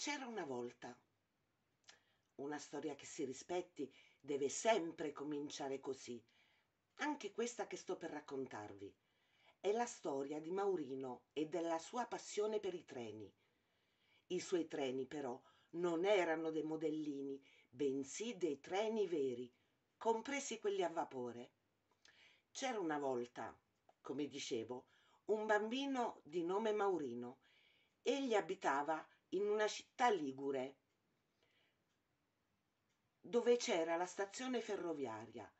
C'era una volta. Una storia che si rispetti deve sempre cominciare così. Anche questa che sto per raccontarvi. È la storia di Maurino e della sua passione per i treni. I suoi treni, però, non erano dei modellini, bensì dei treni veri, compresi quelli a vapore. C'era una volta, come dicevo, un bambino di nome Maurino. Egli abitava in una città ligure dove c'era la stazione ferroviaria.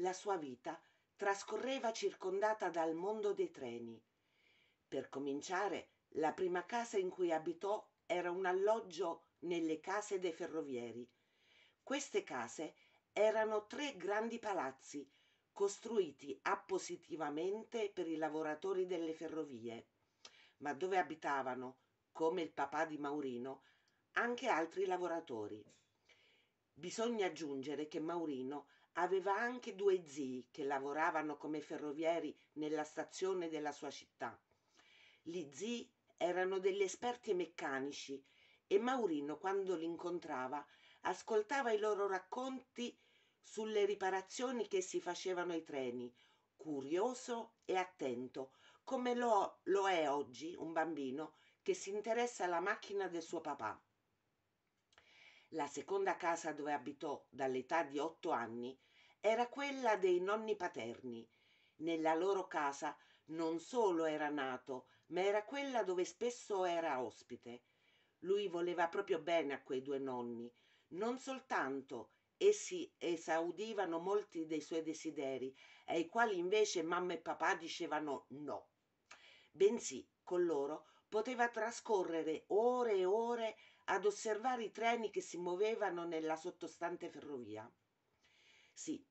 La sua vita trascorreva circondata dal mondo dei treni. Per cominciare, la prima casa in cui abitò era un alloggio nelle case dei ferrovieri. Queste case erano tre grandi palazzi costruiti appositivamente per i lavoratori delle ferrovie, ma dove abitavano, come il papà di Maurino, anche altri lavoratori. Bisogna aggiungere che Maurino aveva anche due zii che lavoravano come ferrovieri nella stazione della sua città. Gli zii erano degli esperti meccanici e Maurino, quando li incontrava, ascoltava i loro racconti sulle riparazioni che si facevano ai treni, curioso e attento, come lo, lo è oggi un bambino che si interessa alla macchina del suo papà. La seconda casa dove abitò dall'età di otto anni era quella dei nonni paterni. Nella loro casa non solo era nato, ma era quella dove spesso era ospite. Lui voleva proprio bene a quei due nonni, non soltanto essi esaudivano molti dei suoi desideri, ai quali invece mamma e papà dicevano no, bensì con loro poteva trascorrere ore e ore ad osservare i treni che si muovevano nella sottostante ferrovia. Sì,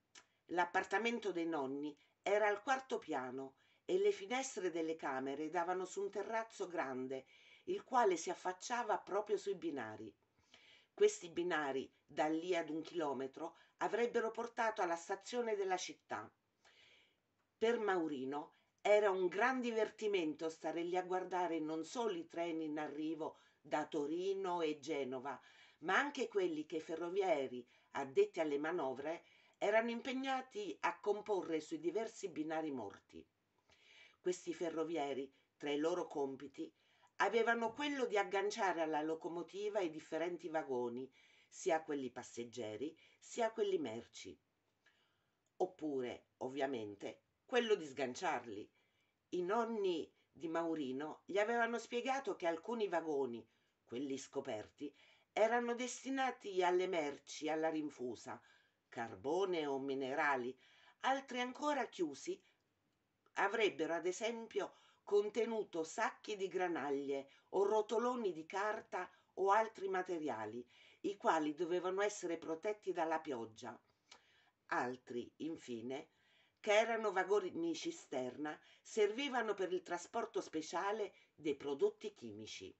l'appartamento dei nonni era al quarto piano e le finestre delle camere davano su un terrazzo grande, il quale si affacciava proprio sui binari. Questi binari, da lì ad un chilometro, avrebbero portato alla stazione della città. Per Maurino era un gran divertimento stare lì a guardare non solo i treni in arrivo da Torino e Genova, ma anche quelli che i ferrovieri, addetti alle manovre, erano impegnati a comporre sui diversi binari morti. Questi ferrovieri, tra i loro compiti, avevano quello di agganciare alla locomotiva i differenti vagoni, sia quelli passeggeri sia quelli merci. Oppure, ovviamente, quello di sganciarli. I nonni di Maurino gli avevano spiegato che alcuni vagoni, quelli scoperti, erano destinati alle merci alla rinfusa, carbone o minerali, altri ancora chiusi avrebbero ad esempio contenuto sacchi di granaglie o rotoloni di carta o altri materiali, i quali dovevano essere protetti dalla pioggia. Altri, infine, che erano vagoni cisterna, servivano per il trasporto speciale dei prodotti chimici.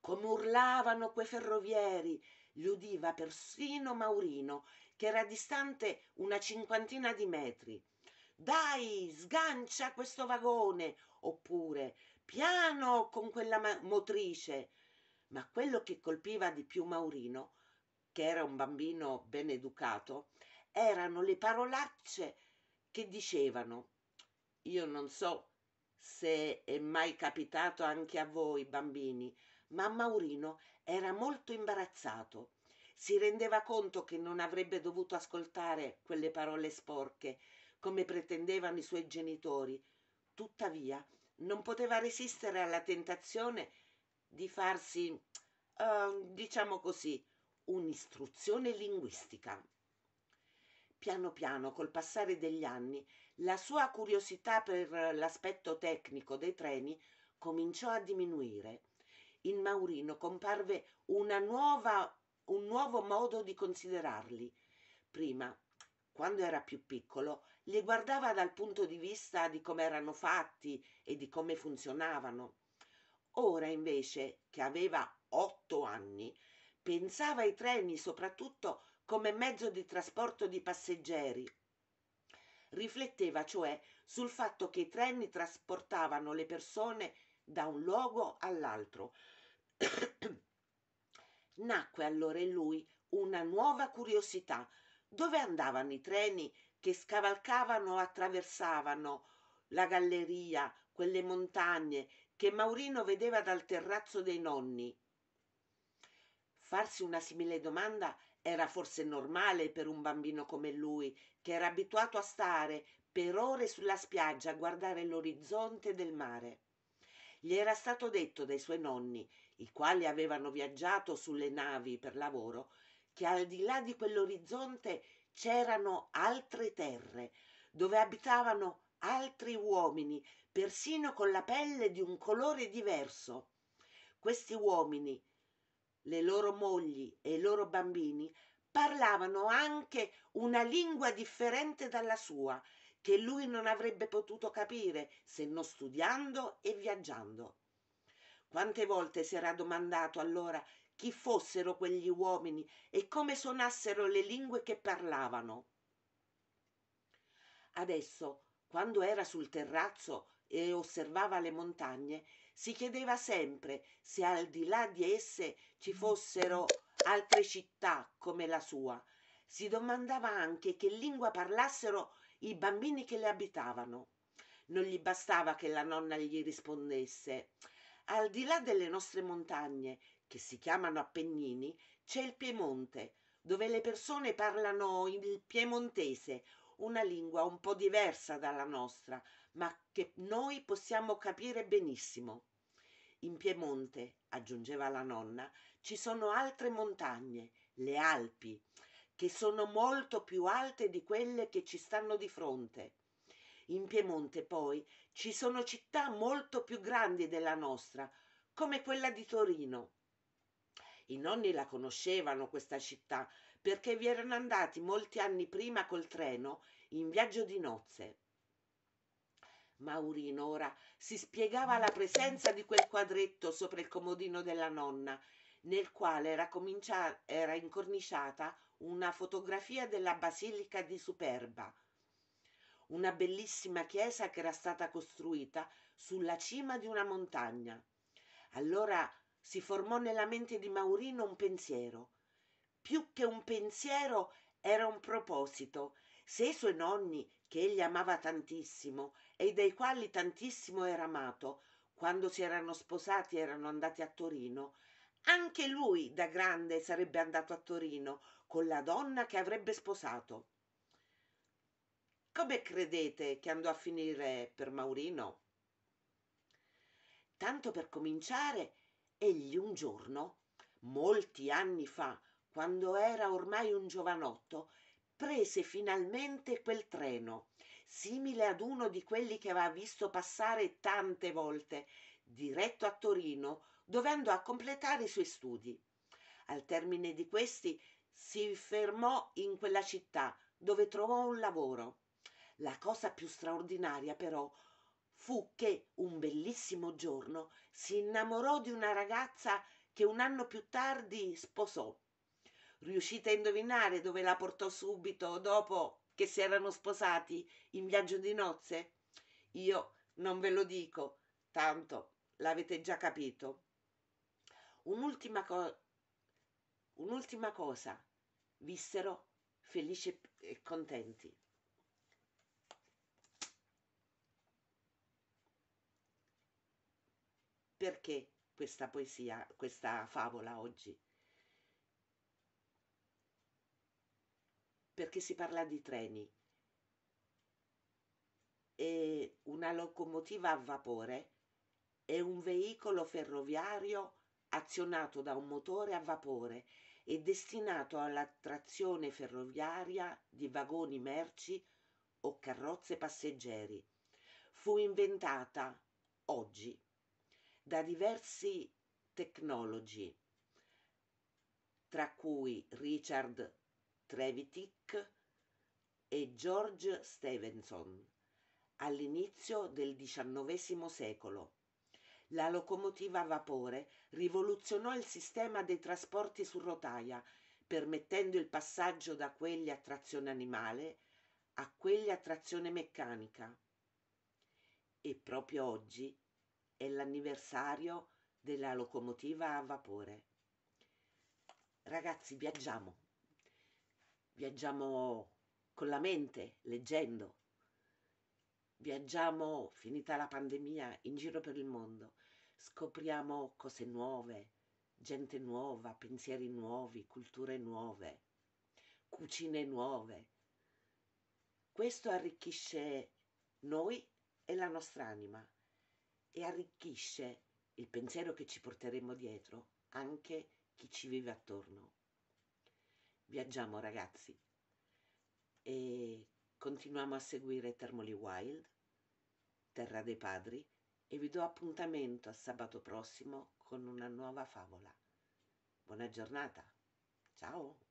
Come urlavano quei ferrovieri, li udiva persino Maurino, che era distante una cinquantina di metri dai, sgancia questo vagone, oppure piano con quella motrice. Ma quello che colpiva di più Maurino, che era un bambino ben educato, erano le parolacce che dicevano. Io non so se è mai capitato anche a voi bambini, ma Maurino era molto imbarazzato. Si rendeva conto che non avrebbe dovuto ascoltare quelle parole sporche, come pretendevano i suoi genitori. Tuttavia, non poteva resistere alla tentazione di farsi, uh, diciamo così, un'istruzione linguistica. Piano piano, col passare degli anni, la sua curiosità per l'aspetto tecnico dei treni cominciò a diminuire. In Maurino comparve nuova, un nuovo modo di considerarli. Prima quando era più piccolo, li guardava dal punto di vista di come erano fatti e di come funzionavano. Ora invece, che aveva otto anni, pensava ai treni soprattutto come mezzo di trasporto di passeggeri. Rifletteva cioè sul fatto che i treni trasportavano le persone da un luogo all'altro Nacque allora in lui una nuova curiosità. Dove andavano i treni che scavalcavano, attraversavano la galleria, quelle montagne che Maurino vedeva dal terrazzo dei nonni? Farsi una simile domanda era forse normale per un bambino come lui, che era abituato a stare per ore sulla spiaggia a guardare l'orizzonte del mare. Gli era stato detto dai suoi nonni, i quali avevano viaggiato sulle navi per lavoro, che al di là di quell'orizzonte c'erano altre terre, dove abitavano altri uomini, persino con la pelle di un colore diverso. Questi uomini le loro mogli e i loro bambini parlavano anche una lingua differente dalla sua, che lui non avrebbe potuto capire se non studiando e viaggiando. Quante volte si era domandato allora chi fossero quegli uomini e come suonassero le lingue che parlavano. Adesso, quando era sul terrazzo e osservava le montagne, si chiedeva sempre se al di là di esse ci fossero altre città come la sua. Si domandava anche che lingua parlassero i bambini che le abitavano. Non gli bastava che la nonna gli rispondesse. Al di là delle nostre montagne, che si chiamano Appennini, c'è il Piemonte, dove le persone parlano il piemontese, una lingua un po' diversa dalla nostra, ma che noi possiamo capire benissimo. In Piemonte, aggiungeva la nonna, ci sono altre montagne, le Alpi, che sono molto più alte di quelle che ci stanno di fronte. In Piemonte poi ci sono città molto più grandi della nostra, come quella di Torino. I nonni la conoscevano questa città perché vi erano andati molti anni prima col treno in viaggio di nozze. Maurino ora si spiegava la presenza di quel quadretto sopra il comodino della nonna, nel quale era, era incorniciata una fotografia della Basilica di Superba, una bellissima chiesa che era stata costruita sulla cima di una montagna. Allora si formò nella mente di Maurino un pensiero. Più che un pensiero era un proposito. Se i suoi nonni, che egli amava tantissimo e dai quali tantissimo era amato, quando si erano sposati erano andati a Torino, anche lui da grande sarebbe andato a Torino con la donna che avrebbe sposato. Come credete che andò a finire per Maurino? Tanto per cominciare, egli un giorno, molti anni fa, quando era ormai un giovanotto, prese finalmente quel treno, simile ad uno di quelli che aveva visto passare tante volte, diretto a Torino, dove andò a completare i suoi studi. Al termine di questi si fermò in quella città dove trovò un lavoro. La cosa più straordinaria però fu che un bellissimo giorno si innamorò di una ragazza che un anno più tardi sposò. Riuscite a indovinare dove la portò subito dopo che si erano sposati in viaggio di nozze? Io non ve lo dico, tanto l'avete già capito. Un'ultima, co- un'ultima cosa, vissero felici e contenti. Perché questa poesia, questa favola oggi? Perché si parla di treni e una locomotiva a vapore è un veicolo ferroviario azionato da un motore a vapore e destinato alla trazione ferroviaria di vagoni merci o carrozze passeggeri. Fu inventata oggi da diversi tecnologi, tra cui Richard Trevithick e George Stevenson, all'inizio del XIX secolo. La locomotiva a vapore rivoluzionò il sistema dei trasporti su rotaia, permettendo il passaggio da quelli a trazione animale a quelli a trazione meccanica. E proprio oggi è l'anniversario della locomotiva a vapore. Ragazzi, viaggiamo. Viaggiamo con la mente, leggendo. Viaggiamo, finita la pandemia, in giro per il mondo. Scopriamo cose nuove, gente nuova, pensieri nuovi, culture nuove, cucine nuove. Questo arricchisce noi e la nostra anima e arricchisce il pensiero che ci porteremo dietro anche chi ci vive attorno. Viaggiamo ragazzi e continuiamo a seguire Termoli Wild, Terra dei Padri e vi do appuntamento a sabato prossimo con una nuova favola. Buona giornata, ciao!